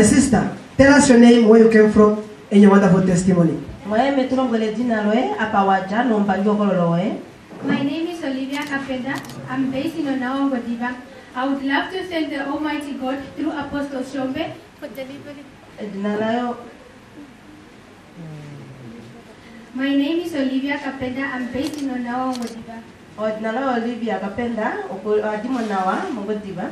My sister, tell us your name, where you came from, and your wonderful testimony. mweme tulongole dzina loe eh? apa waja nompangi okololo loe eh? My name is Olivia Kapenda. I'm based in Ongwediva. I would love to thank the Almighty God through Apostle Shoombe for delivering. Eh, dzina My name is Olivia Kapenda. I'm based in Ongwediva. o oh, dzina olivia kapenda adimonawa ah, mongodiva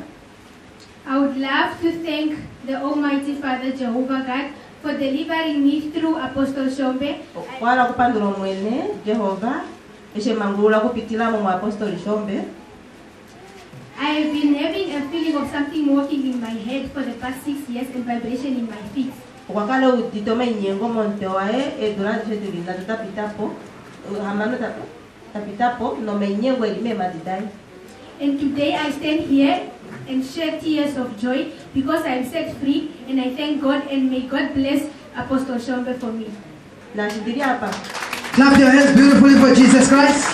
I would love to thank the Almighty Father Jehovah God for delivering me through Apostle Shoombe. kwala kupandula omwene jehova eshemangulula kupitilamo mu apostoli shombe I have been having a feeling of something walking in my head for the past six years and vibration in my feet. okwakala utitoma inyengo monte wae edurante shetilina tutapitapo hamano tap- tapitapo noma inyengo elime matidai And today I stand here and shed tears of joy because I am set free and I thank God and may God bless Apostle Shoombe for me. nashindili apa Clap your hands beautifully for Jesus Christ.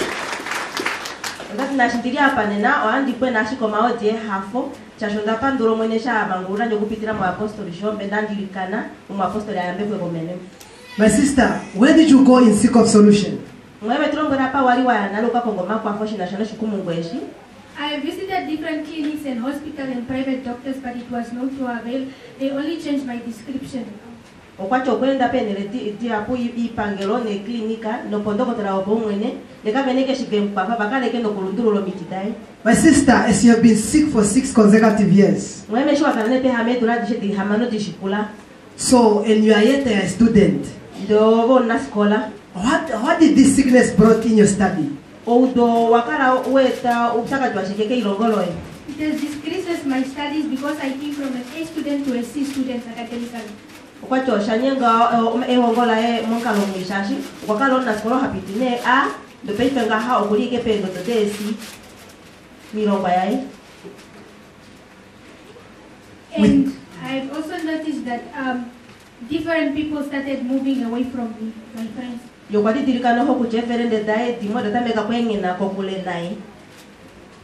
ngati nashindili apa nena oandipwe nashikomawo je hafo chashonda pandulo mwene shamangulula ndikupitira mu apostoli shombe ndandilikana umwe apostoli ayambekwe komene My sister, where did you go in seek of solution? mweme tilongwera pa wali wayanali ukakongoma kwafo shinashana shikumungweshi I visited different clinics and hospitals and private doctors, but it was not to avail. They only changed my description. okwacho okwenda penele ti- tiapu i- ipangelo ne klinika nopondokotela opo umwene lekaveneke shivemkwafa vakaleke nokulundululo mitidai My sister, as you have been sick for six consecutive years, mweme shiwakanane pe hame tuladishetilihamano tishikula so and you are yet a student, ndovona sikola what what did this sickness brought in your study? Oudo wakala weta upsakaji washikeke ilongoloe It has decreases my studies because I came from an A student to a C student academically. okwacho shanyenga ehongola e monkalo mwishashi okwakala ona sikola hapitine a ndopeipenga ha okulike pendo todesi milongwa yae And I've also noticed that um, different people started moving away from me, my friends. Yokwatitirikanoho kucheferende dae dimo datameka kwengenako kule naye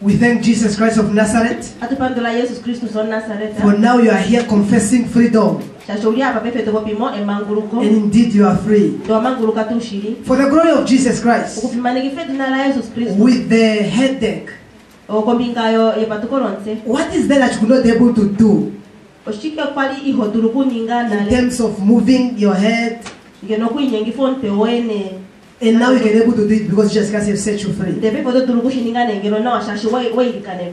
We thank Jesus Christ of Nazareth. atupandula yesu kristu son nasareta For eh. now you are here confessing freedom, shashauri apa pefete popimo emanguluko and indeed you are free. ndo manguluka tushili For the glory of Jesus Christ, ukupimanikife dina la yesu kristu with the headache, okombingayo eh, what is there that you could not able to do? Oshike kwali ihodulu in terms of moving your head? Ngeno kuinyengifo nte wene And now you can able to do it because Jesus Christ has set you free. ndepefoto tulu kushiningane ngeno nawashashi weilikane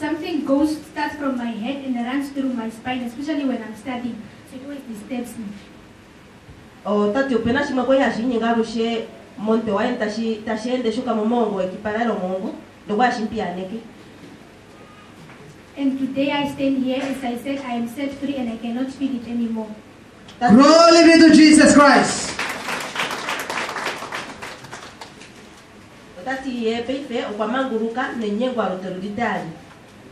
Something goes starts from my head and runs through my spine, especially when I'm studying. So it always disturbs me. tati upena shimwe kweyashinyinga rushe monte waye tashi tashiende shuka mumongo ekiparalo mongo ndokwashimpiyaneke And today I stand here, as I said, I am set free and I cannot feel it anymore. Tati- Glory be to Jesus Christ. tati ye peife okwamanguluka nenyengo alutelulitali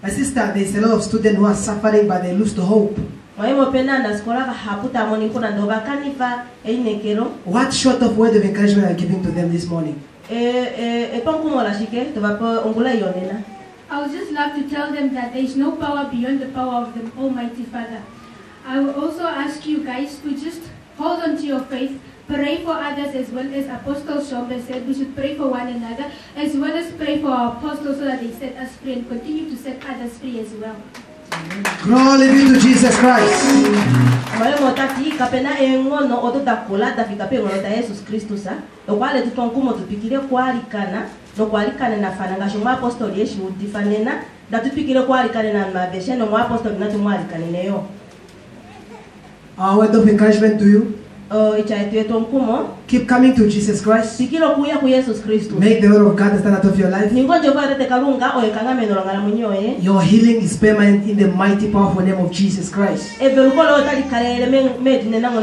My sister, there is a lot of students who are suffering but they lose the hope. mwaimo pena nasikola vahaputamo nkuna ndo vakaniva einekero What sort of word of encouragement are you giving to them this morning? epankumola shike tovapo ongula iyonena I would just love to tell them that there is no power beyond the power of the Almighty Father. I will also ask you guys to just hold on to your faith, pray for others as well as Apostle Shoombe said. We should pray for one another as well as pray for our apostles so that they set us free and continue to set others free as well. Glory be to Jesus Christ. mwaimo tati kapena eng'ono ototakula tafika pe eng'ono ta yesu kristu sa okwale tutonkumo tupikile kwalikana nokwalikana nafana ngasho mwaapostoli eshiutifanena ndatupikile kwalikane na maveshe nomwaapostoli natumwalikanneyo Our word of encouragement to you Uh, keep coming to Jesus Christ. pikile okuya ku yesu kristu Make the word of God the standard of your life. ningonje kalunga Your healing is permanent in the mighty, powerful name of Jesus Christ.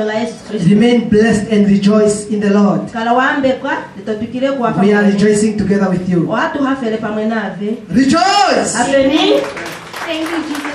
la yesu kristu Remain blessed and rejoice in the Lord. kala wambekwa litopikile kwafa We are rejoicing together with you. watu hafele pamwe nave Rejoice! Thank you, Jesus.